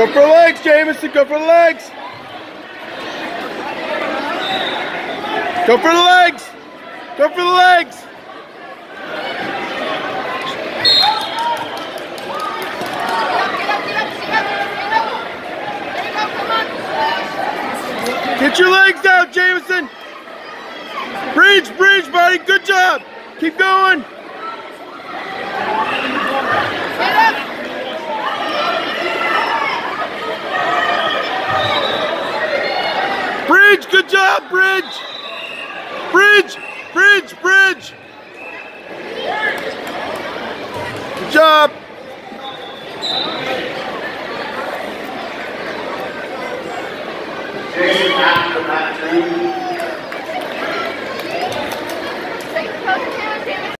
Go for the legs, Jamison. Go for the legs. Go for the legs. Go for the legs. Get your legs out, Jamison. Bridge, bridge, buddy. Good job. Keep going. Bridge, good job, Bridge. Bridge, bridge, bridge. Good job.